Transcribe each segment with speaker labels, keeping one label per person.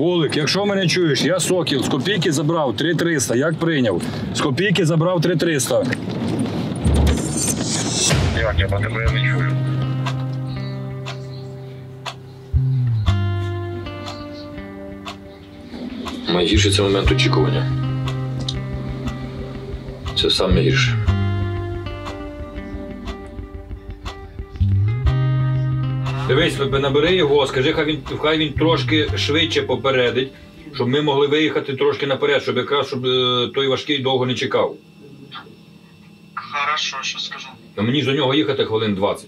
Speaker 1: Вулик, якщо мене чуєш, я сокіл, з копійки забрав 3300, як прийняв? З копійки забрав 3300.
Speaker 2: Як я по тебе не чую.
Speaker 3: Найгірше це момент очікування. Це саме гірше. Дивись, набери його, скажи, хай він, хай він трошки швидше попередить, щоб ми могли виїхати трошки наперед, щоб якраз щоб е, той важкий довго не чекав.
Speaker 2: Хорошо, що скажу.
Speaker 3: А мені ж до нього їхати хвилин 20.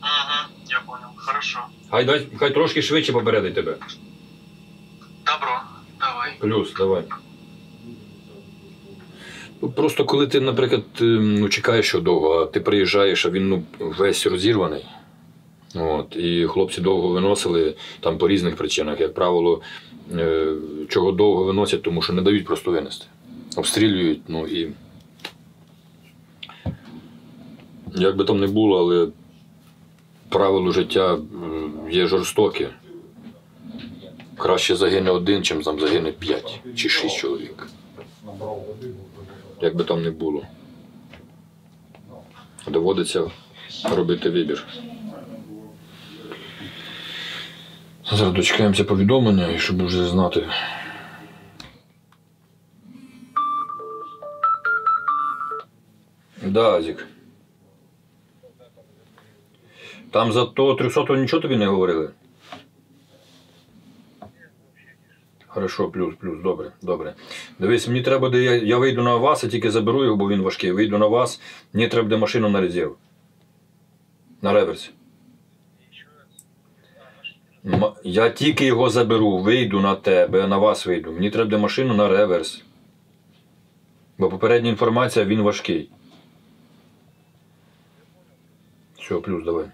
Speaker 2: Ага, я понял. Хорошо.
Speaker 3: Хай, дай, хай трошки швидше попередить тебе.
Speaker 2: Добро, давай.
Speaker 3: Плюс, давай. Ну, Просто коли ти, наприклад, е, ну, чекаєш що довго, а ти приїжджаєш, а він ну, весь розірваний. От, і хлопці довго виносили там по різних причинах. Як правило, е, чого довго виносять, тому що не дають просто винести. Обстрілюють, ну і. Як би там не було, але правило життя е, є жорстоке. Краще загине один, чим там загине п'ять чи шість чоловік. Як би там не було. Доводиться робити вибір. Зараз дочекаємося повідомлення, щоб вже знати. Да, Азік. Там за то 300 нічого тобі не говорили? Хорошо, плюс, плюс, добре, добре. Дивись, мені треба, де я, я вийду на вас, я тільки заберу його, бо він важкий. Вийду на вас, мені треба буде машину на резерв. На реверсі. Я тільки його заберу, вийду на тебе, на вас вийду. Мені треба буде машину на реверс. Бо попередня інформація, він важкий. Все, плюс, давай.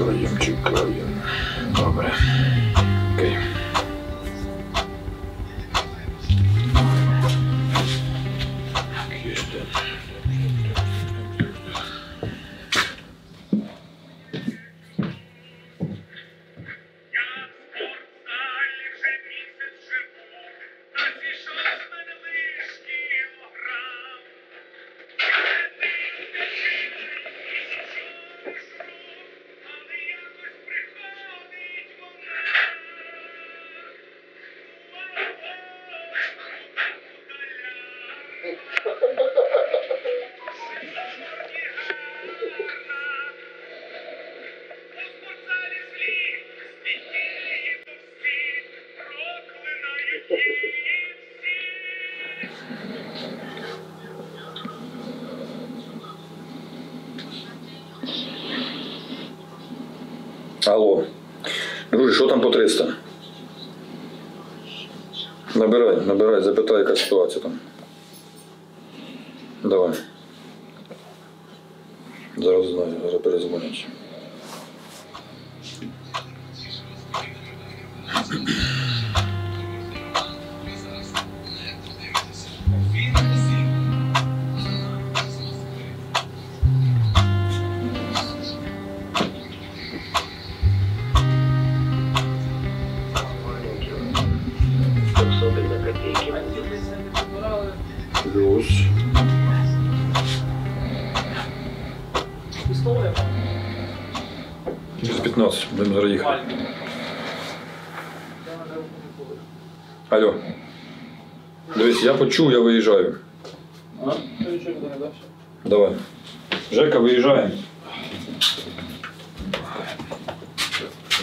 Speaker 3: чекаємо, чекаємо, чекаємо. Добре. Алло. Друже, що там по 300? Набирай, набирай, запитай, яка ситуація там. Давай. Через 15, будемо зараз їхати. Алло. Дивись, я почув, я виїжджаю. Давай. Жека, виїжджаємо.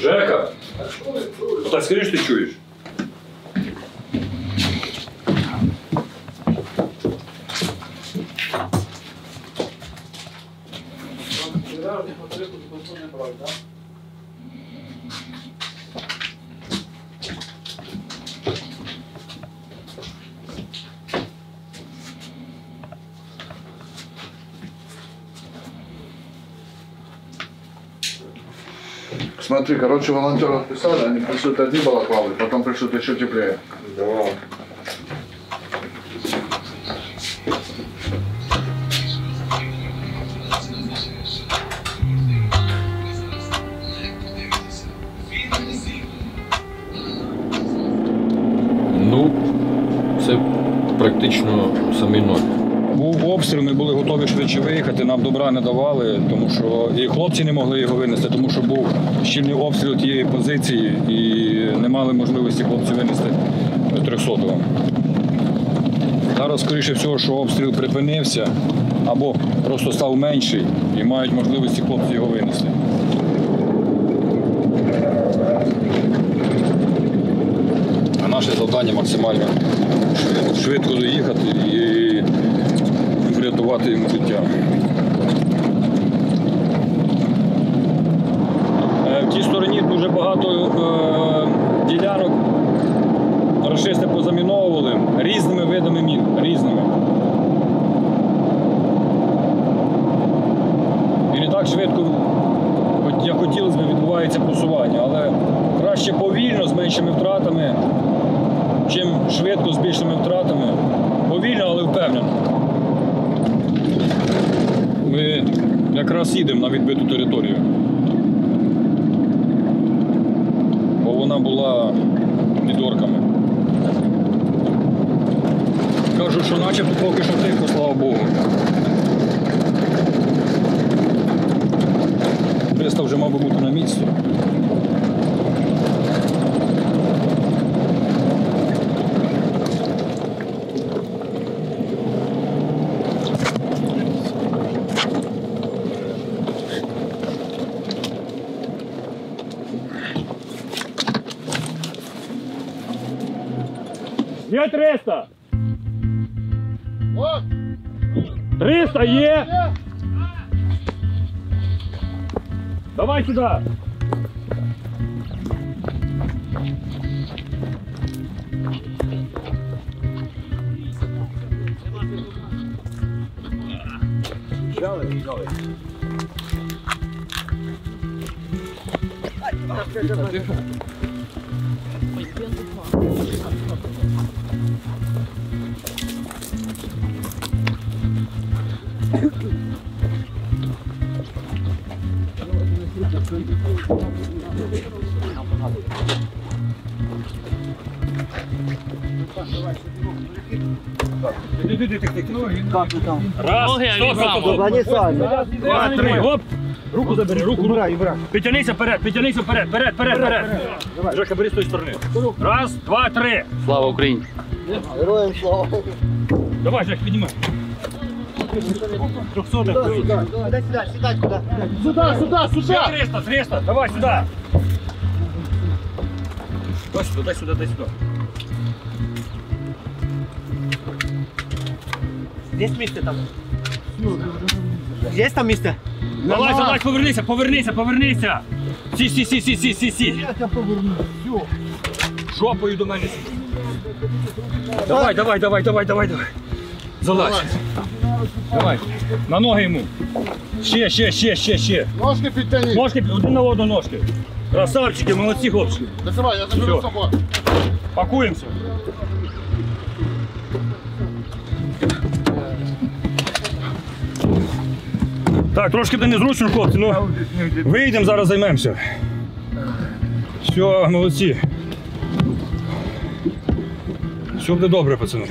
Speaker 3: Жека! Так скажи, що ти чуєш?
Speaker 4: Смотри, короче, волонтеры писали, они пришлют одни балаклавы, потом пришлют еще теплее.
Speaker 5: Ну,
Speaker 3: добра не давали, тому що і хлопці не могли його винести, тому що був щільний обстріл тієї позиції і не мали можливості хлопці винести 300-го. Зараз, скоріше всього, що обстріл припинився або просто став менший і мають можливості хлопці його винести. А наше завдання максимально швидко доїхати і врятувати йому життя. Е, В тій стороні дуже багато е, ділянок рашисти позаміновували різними видами мін. Різними. І не так швидко, як хотілося б, відбувається просування, але краще повільно з меншими втратами, чим швидко з більшими втратами. Повільно, але впевнено. Ми якраз їдемо на відбиту територію. Бо була під орками. Кажуть, що начебто поки що тихо, слава Богу. 300 вже мав би бути на місці. Є 300! 300 є! Давай сюди! Раз, стоп, стоп, стоп. Два, три, оп. Руку забери, руку, руку. Підтягнися вперед, підтягнися вперед, вперед, вперед, вперед. Жека, бери з тої сторони. Раз, два, три.
Speaker 5: Слава Україні!
Speaker 3: Давай, Жек, піднімай. Трьохсотих.
Speaker 6: Сюда, сюда, сюда, сюда.
Speaker 4: Сюда, сюда, сюда!
Speaker 3: 300, 300, давай сюда. Дай сюда, дай сюда, дай сюда.
Speaker 6: Есть место там? Есть там место?
Speaker 3: Давай, давай, повернися, повернися, повернися. Сі, сі, сі, сі, сі, сі, сі.
Speaker 4: Я поверну, все.
Speaker 3: Жопою до мене. Давай, давай, давай, давай, давай, давай. Залазь. Давай. На ноги йому. Ще, ще, ще, ще, ще.
Speaker 4: Ножки підтягни.
Speaker 3: Ножки, один на одну ножки. Красавчики, молодці хлопці.
Speaker 4: Доставай, я заберу
Speaker 3: Всё.
Speaker 4: з собою.
Speaker 3: Пакуємося. Так, трошки де незручно, хлопці, ну вийдемо, зараз займемося. Все, молодці. Все буде добре, пацани.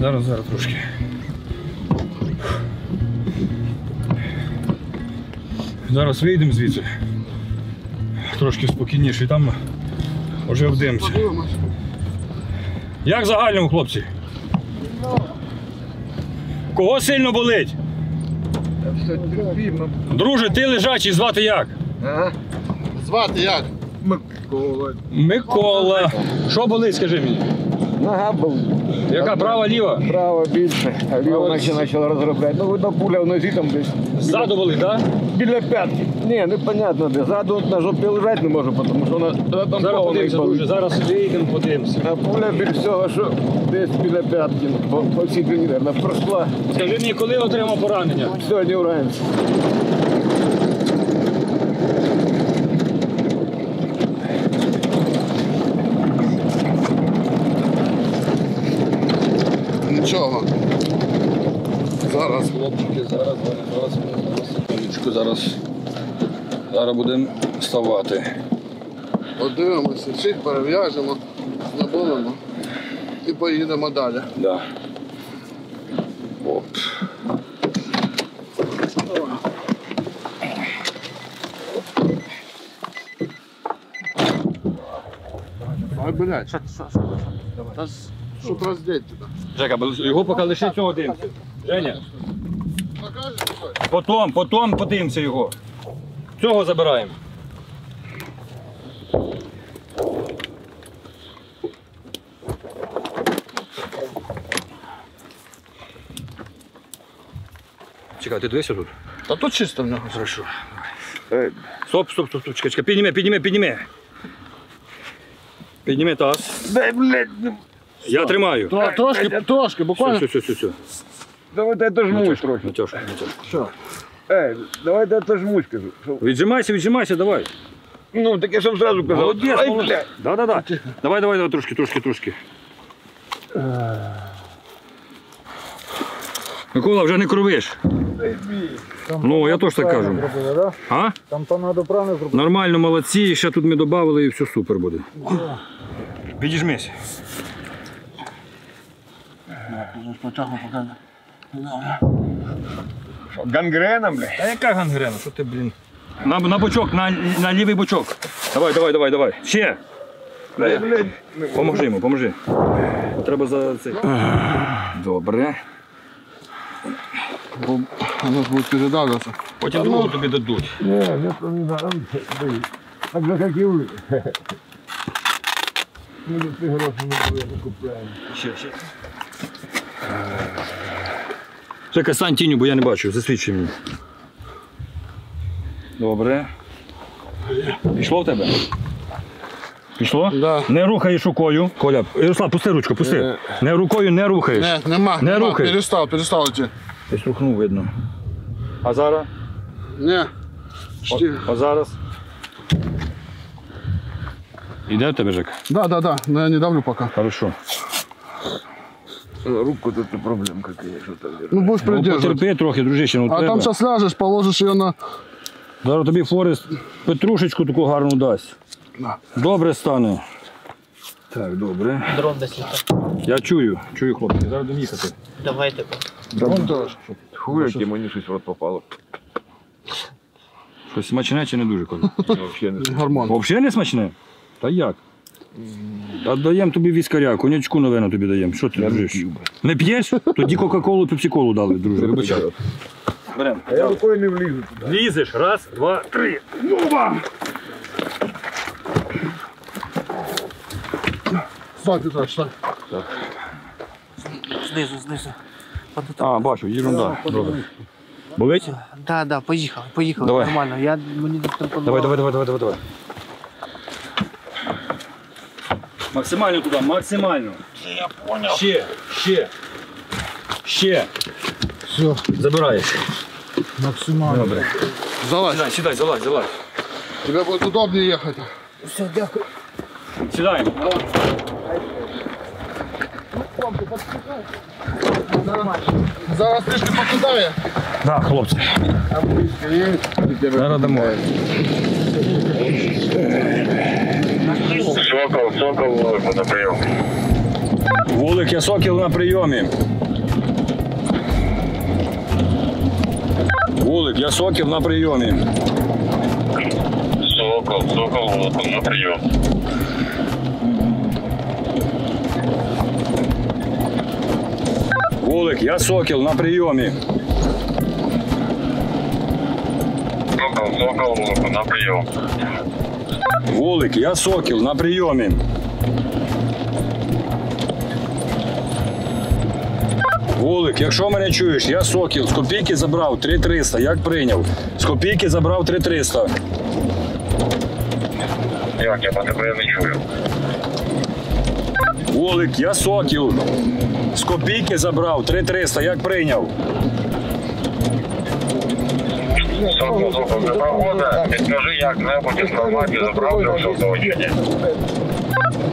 Speaker 3: Зараз, зараз трошки. Зараз вийдемо звідси. Трошки спокійніше, і там вже вдимося. Як загальному, хлопці? Кого сильно болить? Друже, ти лежачий, звати як?
Speaker 4: Звати як?
Speaker 3: Микола. Микола. Що болить, скажи мені?
Speaker 7: Нога був
Speaker 3: Яка права, ліва?
Speaker 7: право більше, а ліво наче почала розробляти. Ну, видно, пуля в нозі там десь.
Speaker 3: Ззаду болить, так?
Speaker 7: Біля п'ятки. Ні, непонятно де. Ззаду от на жопі лежать не можу, тому що вона
Speaker 3: Зараз
Speaker 7: затампована.
Speaker 3: подивимося, друже, зараз вийдемо, подивимося.
Speaker 7: А пуля більш всього, що десь біля п'ятки, по, по всій длині, наверно, пройшла
Speaker 3: Скажи мені, коли отримав поранення?
Speaker 7: сьогодні вранці. нічого.
Speaker 3: Зараз, хлопчики, зараз, зараз, зараз, секундочку, зараз. Зараз будемо вставати.
Speaker 4: Подивимося, всіх перев'яжемо, знаболимо і поїдемо далі.
Speaker 3: Да. Оп.
Speaker 4: Ай, блядь. Что, что, что? Давай. Раз,
Speaker 3: чтобы раздеть тебя. Жека, його поки лише цього дивимося. Женя, потом, потом подивимося його. Цього забираємо. Чекай, ти дивишся тут?
Speaker 4: Та тут чисто в нього.
Speaker 3: Хорошо. Стоп, стоп, стоп, стоп, чекай, чекай, підніми, підніми, підніми. Підніми таз. Я тримаю.
Speaker 4: Тро- Трошки, трошки, буквально.
Speaker 3: все, все, все, все.
Speaker 7: Давайте отожмусь трохи.
Speaker 3: Натяжка, натяжка.
Speaker 7: Ей, давайте отожмусь, кажу. Щоб-
Speaker 3: Віджимайся, віджимайся, давай.
Speaker 7: Ну, так я щоб зразу казав.
Speaker 3: Молодець,
Speaker 7: Ай,
Speaker 3: молодець. Да, да, да. Давай, давай, давай, трошки, трошки, трошки. Микола, вже не кровиш. Ну, я теж так кажу. А?
Speaker 7: Там треба правильно зробити.
Speaker 3: Нормально, молодці, ще тут ми додали і все супер буде. Підіжмись.
Speaker 4: Покажу.
Speaker 7: Гангрена, блядь.
Speaker 3: А яка гангрена? Що ти, блін? На, на бочок, на, на лівий бочок. Давай, давай, давай, давай. Ще.
Speaker 7: Блядь.
Speaker 3: Поможи йому, поможи. Треба за цей. Добре.
Speaker 4: Бо воно ж буде передавлятися.
Speaker 3: Потім другу тобі дадуть.
Speaker 7: Не, не то не надо. блядь. Так захотів. Ну, ти гроші не буде, не купляємо.
Speaker 3: Ще, ще. Чекай, стань тінню, бо я не бачу, засвідчи мені. Добре. Пішло в тебе? Пішло?
Speaker 4: Да.
Speaker 3: Не рухаєш рукою. Коля, Ярослав, пусти ручку, пусти. Не рукою не рухаєш.
Speaker 4: Не, нема,
Speaker 3: Не
Speaker 4: нема.
Speaker 3: рухай.
Speaker 4: Перестав, перестав йти.
Speaker 3: Десь рухнув, видно. А зараз?
Speaker 4: Не.
Speaker 3: О, а зараз? Іде в тебе, Жек?
Speaker 4: Да, да, да, но я не давлю пока.
Speaker 3: Хорошо.
Speaker 7: Руку тут проблемка, конечно, там.
Speaker 4: Ну будешь
Speaker 3: Ну,
Speaker 4: придерживать.
Speaker 3: потерпи трохи, дружище, ну
Speaker 4: А
Speaker 3: треба.
Speaker 4: там сейчас ляжешь, положишь ее на...
Speaker 3: Зараз тобі Форест петрушечку таку гарну дасть.
Speaker 4: На.
Speaker 3: Добре стане. Так, добре.
Speaker 6: Дрон десь літає.
Speaker 3: Я чую, чую, хлопці. Зараз будемо їхати.
Speaker 6: Давайте.
Speaker 7: Фу, як мені щось в рот попало.
Speaker 3: Щось смачне чи не дуже?
Speaker 7: Вообще не
Speaker 4: Гормон.
Speaker 3: Взагалі не смачне? Та як? Та даємо тобі віскаря, конячку новину тобі даємо. Що ти дружиш? Не п'єш? Тоді Кока-Колу, Пепсі-Колу дали, друже. Вибачай. Беремо.
Speaker 7: А я рукою не влізу.
Speaker 3: Лізеш. Раз, два, три.
Speaker 4: Стой, Петрович, стой.
Speaker 6: Знизу, знизу.
Speaker 3: А, бачу, ерунда. Добре. Болить?
Speaker 6: Да, да, поїхав, поїхав.
Speaker 3: Давай.
Speaker 6: Нормально. Я мені
Speaker 3: давай, давай, давай, давай, давай. Максимально туди, максимально. Я понял. Ще, ще. Ще.
Speaker 4: Все,
Speaker 3: Забираєш.
Speaker 4: максимально.
Speaker 3: Добре.
Speaker 4: Залазь.
Speaker 3: Сідай, сідай, залазь, залазь.
Speaker 4: Тебе будет удобнее ехать.
Speaker 6: Все, дякую.
Speaker 3: Сідаємо.
Speaker 4: Зараз трішки покидає.
Speaker 3: Так, хлопці. Зараз дамо.
Speaker 2: Сокол, сокол, на прийом.
Speaker 3: Вулик я сокіл на прийомі. Вулик, я сокіл на прийомі.
Speaker 2: Сокол, сокол, на прийом.
Speaker 3: Вулик, я сокіл на прийомі.
Speaker 2: Сокол, сокол, на прийом.
Speaker 3: Вулик, я сокіл на прийомі. Вулик, якщо мене чуєш, я сокіл. З копійки забрав 3300. Як прийняв? З копійки забрав 3300.
Speaker 2: Як, я по тебе не чую.
Speaker 3: Вулик, я сокіл. З копійки забрав 3300. Як прийняв?
Speaker 2: Сокол, сокол, не погода. Підкажи, як-небудь інформацію забрав для всього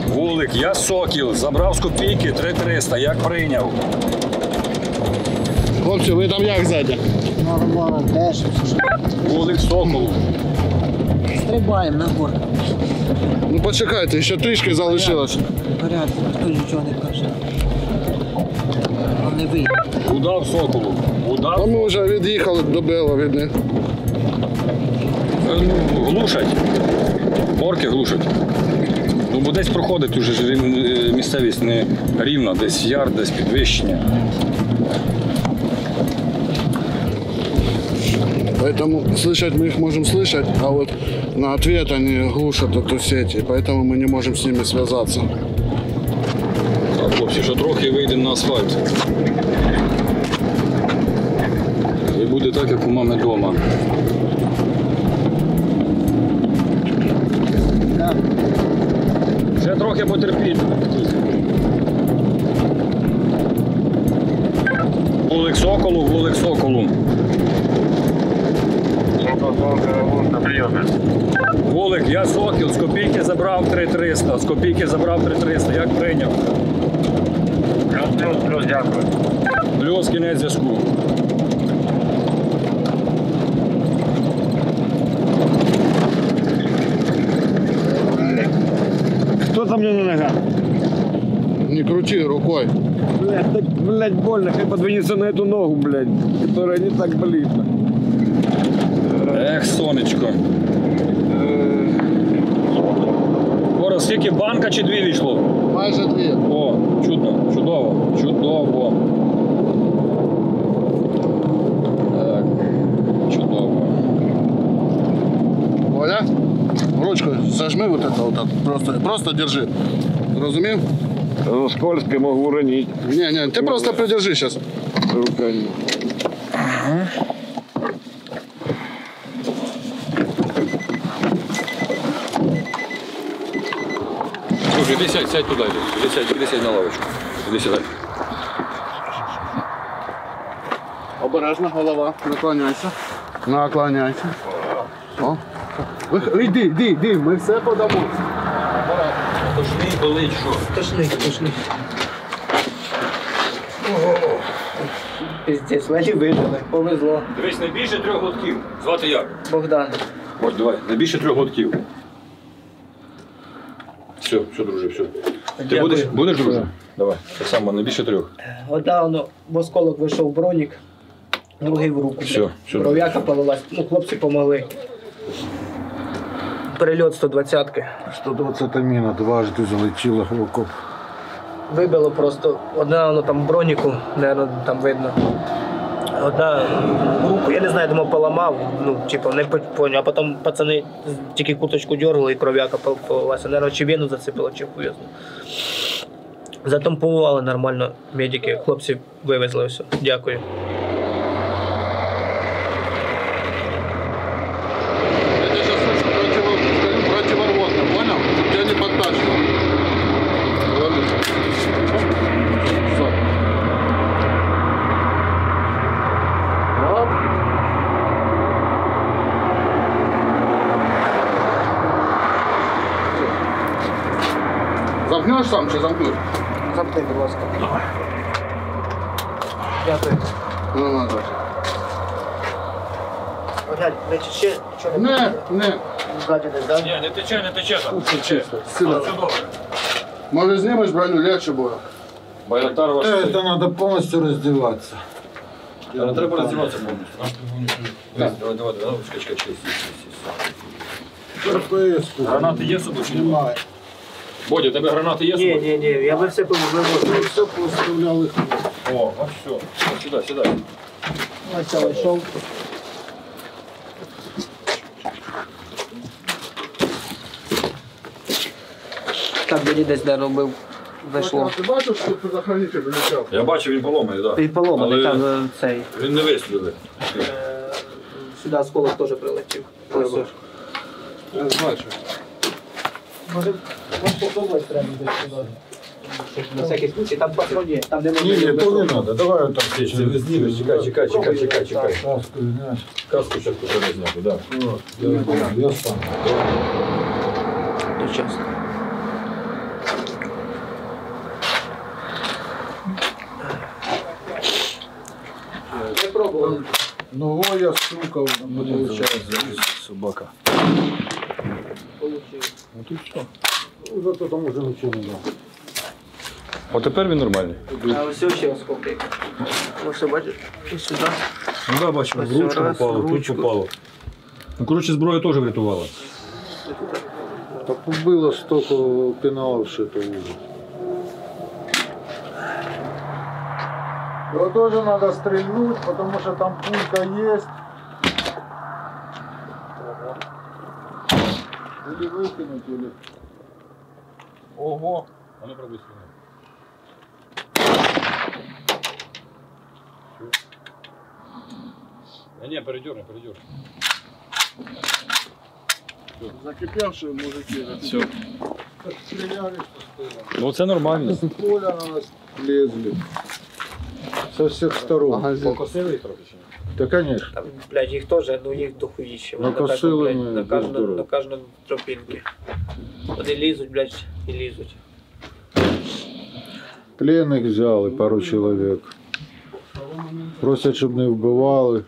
Speaker 3: Вулик, я сокіл. Забрав з копійки 3300. Як прийняв?
Speaker 4: Хлопці, ви там як ззаді?
Speaker 6: Нормально, теж.
Speaker 3: Вулик Соколу.
Speaker 6: Стрибаємо на горку.
Speaker 4: Ну почекайте, ще трішки залишилось.
Speaker 6: Порядку, ніхто нічого не каже. Вони ви.
Speaker 3: Удав Соколу. Удав.
Speaker 4: А ми вже від'їхали до Бела від них.
Speaker 3: Е, Ну, глушать. Орки глушать. Ну, бо десь проходить уже ж рів- е, місцевість не рівна, десь яр, десь підвищення.
Speaker 4: Поэтому слышать мы их можем слышать, а вот на ответ они глушат эту сеть, и поэтому мы не можем с ними связаться.
Speaker 3: Так, хлопці, що трохи вийдемо на асфальт. Так, як у мами вдома. Ще трохи потерпіть. Вулик Соколу, вулик Соколу. Вулик, я Сокіл, з копійки забрав 3300, з копійки забрав 3300, як прийняв.
Speaker 2: Плюс, плюс, плюс, дякую.
Speaker 3: Плюс кінець зв'язку.
Speaker 7: Там мне на ногах?
Speaker 4: Не крути рукой.
Speaker 7: Блядь, так, блядь, больно. Хай подвинется на эту ногу, блядь, которая не так болит.
Speaker 3: Ех, сонечко. Скоро скільки банка чи дві війшло?
Speaker 4: Майже дві.
Speaker 3: О, чудно, чудово, чудово.
Speaker 4: зажми вот это вот так. Просто, просто держи. Разумел?
Speaker 7: Оно скользкое, могу уронить.
Speaker 4: Не, не, ты просто придержи сейчас.
Speaker 7: Руками.
Speaker 3: Слушай, іди сядь, сядь туди, іди сядь, іди сядь на лавочку. Іди сюди.
Speaker 4: Обережно голова. Наклоняйся. Наклоняйся. О. Іди, іди, іди, ми все подамо.
Speaker 3: Тошний болить, що?
Speaker 6: Тошний, тошний. Піздець, ледь вижили, повезло.
Speaker 3: Дивись, не більше трьох глотків. Звати як?
Speaker 6: Богдан.
Speaker 3: Ось, давай, не більше трьох глотків. Все, все, друже, все. Ти
Speaker 6: Дякую.
Speaker 3: будеш, будеш, друже? Давай, так само, не більше трьох.
Speaker 6: Одавно в осколок вийшов бронік, другий в руку.
Speaker 3: Все, все.
Speaker 6: Кров'яка полилась, ну хлопці помогли. Перельот 120-ки.
Speaker 7: 120 міна дважди залетіла в окоп.
Speaker 6: Вибило просто одна воно там броніку, наверное, там видно. Одна руку, я не знаю, думав, поламав, ну, типу, не поняв. А потім пацани тільки куточку дергали і кров'яка пол- полилася. Наверное, чи вену зацепило, чи хуй його. Затампували нормально медики, хлопці вивезли все. Дякую.
Speaker 4: Я тебя сейчас слышу противо- противорвотно, понял? Чтоб тебя не подтачивало. Ладно. Всё. Оп. Замкнешь сам, чи замкнуть?
Speaker 6: Замкни, будь ласка. Дякую.
Speaker 4: Ну.
Speaker 6: Глянь, нічого не
Speaker 4: Не, не.
Speaker 6: ззаді не да?
Speaker 3: Ні, не тече, не тече там. Все добре.
Speaker 4: Може знімеш броню, легче буде.
Speaker 3: Байрактар ваш.
Speaker 7: Это надо полностью раздеваться.
Speaker 3: Та Не треба роздіватися повністю. Давай, давай, давай, давай, чекай, чекай, чекай. Гранати є з собою чи немає? Бодя, у тебе гранати є
Speaker 6: Ні, ні, ні, я би все вивозив.
Speaker 7: Все поставляли.
Speaker 3: О, а все. Сідай, сідай.
Speaker 6: Ось я йшов. Так мені десь не робив. Зайшло.
Speaker 4: Ти бачиш, що тут охранитель вилетів?
Speaker 3: Я бачу, він поломаний, так.
Speaker 6: І поломаний,
Speaker 3: Але
Speaker 6: там е, цей.
Speaker 3: Він не вистрілив.
Speaker 6: е, Сюди осколок теж прилетів. Ось.
Speaker 4: Я бачу.
Speaker 6: Може, може попробувати треба десь сюди. Щоб На всякий случай, там патрон є, там не можна.
Speaker 7: Не, не, то не
Speaker 6: вибрати.
Speaker 7: надо. Давай вот так.
Speaker 3: Ти не знімеш, чекай, чекай, чекай, чекай, чекай.
Speaker 7: Каску снять.
Speaker 3: Каску зараз треба зняти, так.
Speaker 7: Вот, я, я сам.
Speaker 6: Ну, чесно. Не пробував.
Speaker 8: Ногой я стукав, не виходить.
Speaker 3: Собака.
Speaker 8: Зато там уже нічого не дав.
Speaker 3: От тепер він нормальний.
Speaker 6: А ось ще осколки. Ось бачиш, ось сюди.
Speaker 3: Ну да, бачу,
Speaker 6: Ось
Speaker 3: в ручку
Speaker 6: раз,
Speaker 3: попало,
Speaker 6: в
Speaker 3: тут
Speaker 6: ручку.
Speaker 3: попало. Ну, коротше, зброя теж врятувала.
Speaker 8: Так убило столько пеналов, что это ужас. Его тоже надо стрельнуть, потому что там пулька есть. Или выкинуть, или... Ого!
Speaker 3: А ну пробуй стріляти. Да не, передерни, передерни.
Speaker 4: Закипевшие мужики.
Speaker 3: Все.
Speaker 8: Стреляли,
Speaker 3: Ну це нормально.
Speaker 8: с поля на нас лезли. Со всех сторон.
Speaker 3: Покосили їх трохи чи ні?
Speaker 8: Да, конечно.
Speaker 6: Там, блядь, їх теж, ну їх дохуїще.
Speaker 8: Ну,
Speaker 6: На кожному, блядь,
Speaker 8: ми
Speaker 6: на кожному,
Speaker 8: здорово.
Speaker 6: на кожному тропінки. Вони лізуть, блядь, і лізуть.
Speaker 8: Пленных взяли пару чоловік. Просять, щоб не вбивали.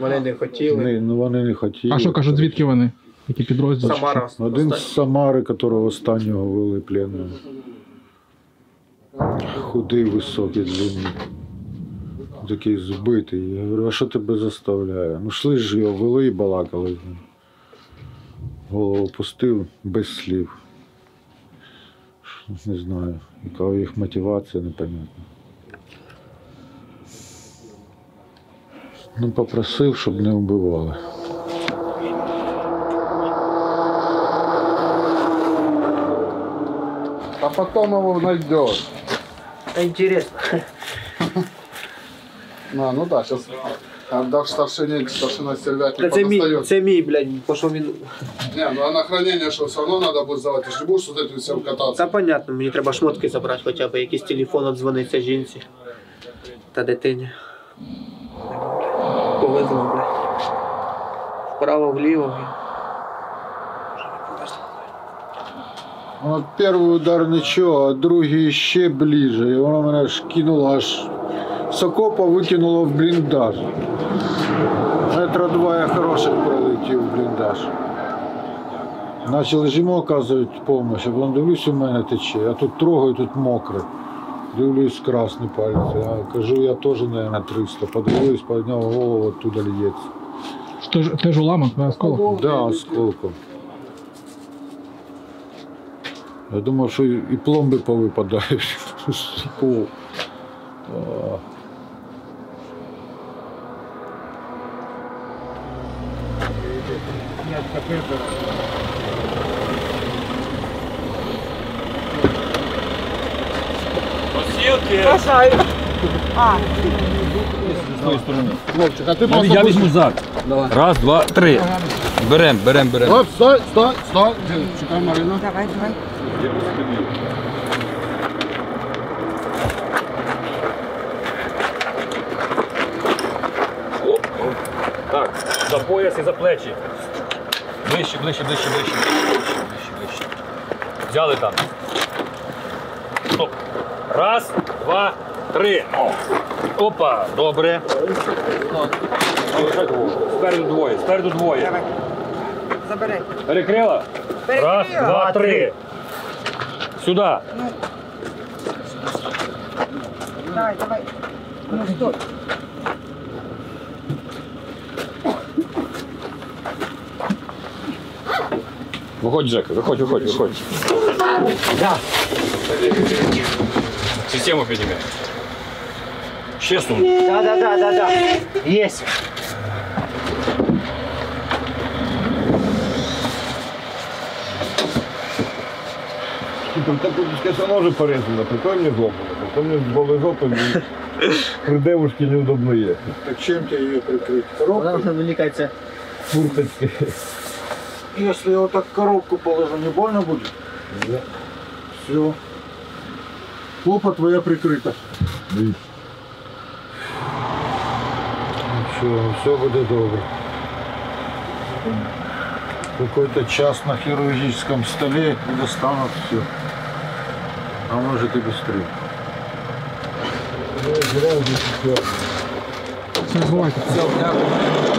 Speaker 6: Вони не хотіли.
Speaker 8: Не, ну вони не хотіли.
Speaker 9: А що кажуть, звідки вони? Які підрозділи?
Speaker 6: Самара.
Speaker 8: Один з Самари, которого останнього вели пленного. Худий, високий, длинний. Такий збитий. Я говорю, а що тебе заставляє? Ну йшли ж його, вели і балакали з ним. Голову пустив без слів. Не знаю, яка їх мотивація, непонятно. Ну, попросив, щоб не вбивали.
Speaker 4: А потом его найдешь.
Speaker 6: Та інтересно.
Speaker 4: А, ну да, сейчас отдашь старшине, старшина
Speaker 6: Та це мій, це мій, блядь, бо що він.
Speaker 4: Не, ну а на хранение что, все равно надо будет сдавать. Ты же не будешь вот этим кататься.
Speaker 6: Та понятно, мені треба шмотки забрати хоча б, якийсь телефон обдзвониться жінці та дитині. Повезло, блядь. Вправо, вліво.
Speaker 8: Ну, От перший удар нічого, а другий ще ближче. І воно мене ж кинуло аж з окопа викинуло в бліндаж. Метра два я хороших пролетів в бліндаж. Наче лежимо, оказують допомогу, а потім дивлюсь, у мене тече. Я тут трогаю, тут мокре. Дивлюсь, красний палець. Я кажу, я теж, мабуть, 300. Подивлюсь, підняв голову, оттуда лється.
Speaker 9: Теж, теж уламок, да, осколок?
Speaker 8: Да, осколком. Я думав, що і і пломби повипадають. Фу. А.
Speaker 3: З тої сторони.
Speaker 4: Вовчик, а ты
Speaker 3: Я,
Speaker 4: просто...
Speaker 3: я візьму зад. Раз, два, три. Берем, берем, берем.
Speaker 4: Стой, стой, стой, стой. Чекай, Марина.
Speaker 10: Давай, давай.
Speaker 3: Так, за пояс і за плечі. Ближче, ближче, ближче, ближче, ближче, ближче, ближче. Взяли там. Стоп. Раз, два, три. Опа, добре. Спереду двоє, спереду двоє.
Speaker 10: Давай. Забирай.
Speaker 3: Перекрила?
Speaker 10: Перекрила.
Speaker 3: Раз, два, три. Сюди.
Speaker 10: Давай, давай. Ну, стой.
Speaker 3: Виходь, Жека, виходь, виходь, виходь. Систему підніми. Ще сунь.
Speaker 6: Да, да, да, да, да. Есть.
Speaker 7: Так пускай ножи порезано, потом мне зломано, потом мне с голой жопой блин, при девушке неудобно ехать.
Speaker 8: Так чим тебе її прикрити?
Speaker 6: Вона
Speaker 8: Коробкою?
Speaker 6: вже вилікається.
Speaker 7: Курточки.
Speaker 8: Якщо я вот так коробку положу, не больно будет?
Speaker 7: Да.
Speaker 8: Все. Попа твоя прикрита. Все, все буде добре. Какой-то час на хирургическом столе и достанут все. А может и быстрее.
Speaker 9: Все, дякую.